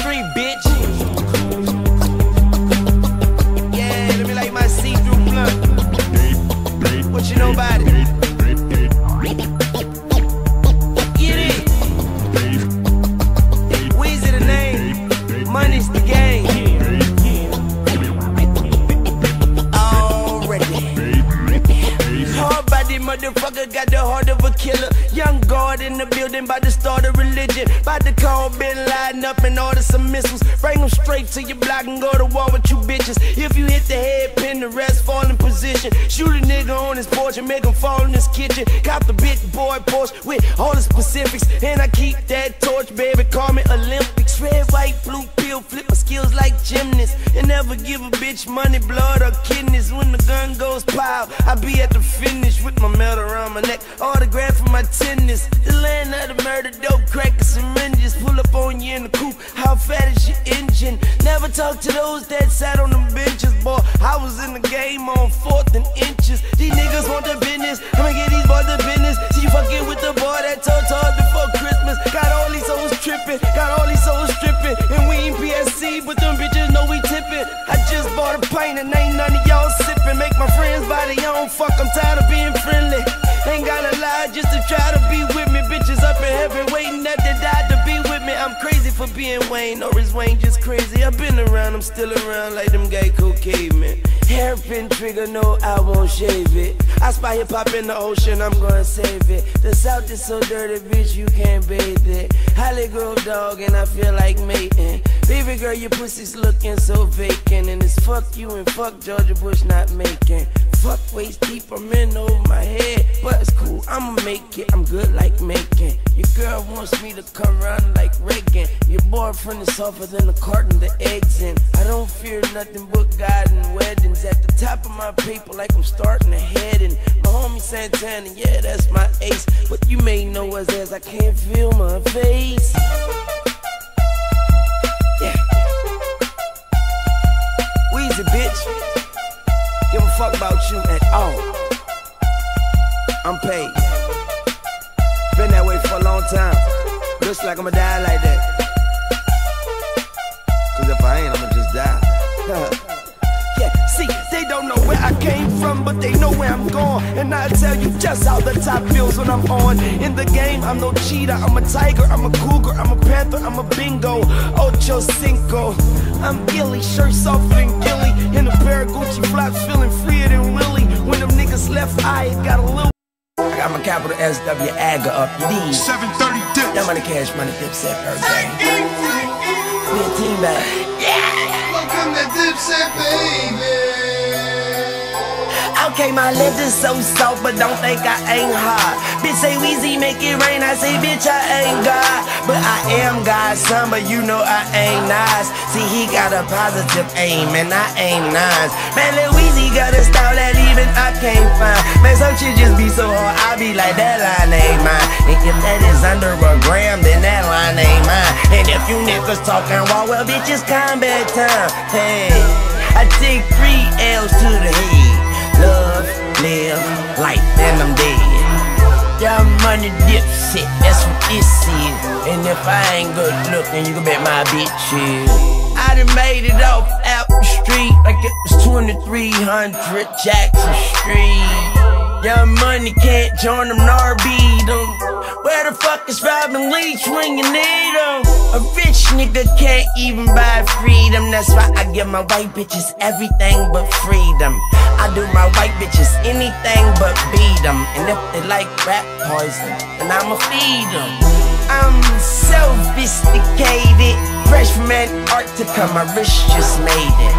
three, bitch. Yeah, let me light my see-through blunt. What you know about it? Motherfucker got the heart of a killer. Young guard in the building, by to start a religion. About to call Bin Laden up and order some missiles. Bring them straight to your block and go to war with you bitches. If you hit the head pin, the rest fall in position. Shoot a nigga on his porch and make him fall in his kitchen. Got the big boy Porsche with all the specifics. And I keep that torch, baby. Call me Olympics. Red, white, blue pill, flip my skills like gymnasts. And never give a bitch money, blood, or kidneys. When the gun goes pow, I be at the finish with my medal around my neck. Autograph for my tennis. The land of the murder, dope, crack, and talk to those that sat on them benches, boy. I was in the game on fourth and inches. These niggas want the business. I'ma get these boys the business. See you fucking with the boy that told told before Christmas. Got all these souls tripping, got all these souls stripping. And we ain't PSC, but them bitches know we tipping. I just bought a pint and ain't none of y'all for being Wayne, or is Wayne just crazy? I've been around, I'm still around like them gay cocaine man. Hairpin trigger, no, I won't shave it. I spy hip hop in the ocean, I'm gonna save it. The South is so dirty, bitch, you can't bathe it. Holly Grove dog, and I feel like mating. Baby girl, your pussy's looking so vacant. And it's fuck you and fuck Georgia Bush not making. Fuck waist deep, I'm in over my head. But it's cool, I'ma make it, I'm good like making. Your girl wants me to come around like Reagan. Your boyfriend is softer than a carton the eggs in. I don't fear nothing but God and weddings. At the top of my paper, like I'm starting to head. And my homie Santana, yeah, that's my ace. But you may know us as I can't feel my face. Yeah. Weezy, bitch. Fuck about you at all. I'm paid. Been that way for a long time. Looks like I'ma die like that. Cause if I ain't, I'ma just die. yeah, don't know where I came from, but they know where I'm going. And I'll tell you just how the top feels when I'm on. In the game, I'm no cheater. I'm a tiger, I'm a cougar, I'm a panther, I'm a bingo. Ocho Cinco. I'm Gilly, shirt softer than Gilly. In a pair of Gucci flops, feeling freer than Willie. When them niggas left, I got a little. I got my capital SW Agger up, you need. 730 dips. That money cash money dipset per day. We a team back. Welcome to Dipset, baby. Okay, my lips is so soft, but don't think I ain't hot. Bitch say Weezy make it rain, I say bitch I ain't God. But I am God's son, but you know I ain't nice. See, he got a positive aim, and I ain't nice. Man, Lil Weezy got a style that even I can't find. Man, some shit just be so hard, I be like, that line ain't mine. And if that is under a gram, then that line ain't mine. And if you niggas talking raw, well, bitch, it's combat time. Hey, I take three L's to the head. Love, live, life, and I'm dead. Young money dipset, that's what this is. And if I ain't good looking, you can bet my bitch is. I done made it off Apple Street like it was 2300 Jackson Street. Young money can't join them nor beat 'em. Where the fuck is Robin Leach when you need 'em? A rich nigga can't even buy freedom. That's why I give my white bitches everything but freedom. I do my white bitches anything but beat 'em. And if they like rap poison, then I'ma feed 'em. I'm sophisticated. Fresh from Antarctica, my wrist just made it.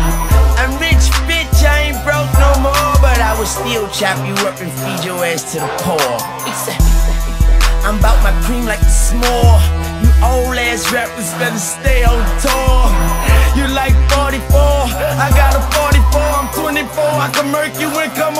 I'm rich, bitch, I ain't broke no more. But I will still chop you up and feed your ass to the poor. I'm about my cream like the small. You old ass rappers better stay on tour. You like 44, I got a 44, I'm 24. I can murk you and come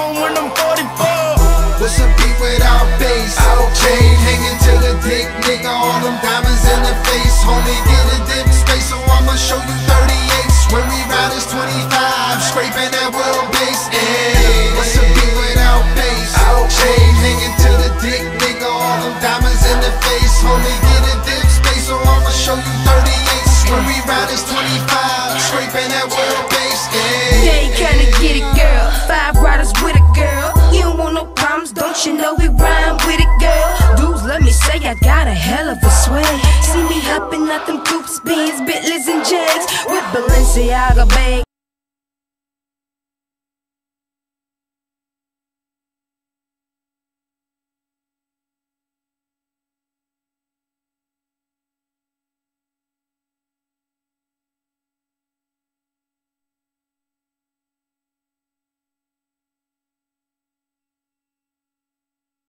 get a dip space, so I'ma show you 38s. When we is 25, scraping that wheelbase. Ayy. They kinda get it, girl. Five riders with a girl. You don't want no problems, don't you know we rhyme with it, girl? Dudes, let me say I got a hell of a swag. See me hopping out them coops, beans, Bentleys, and Jags with Balenciaga bag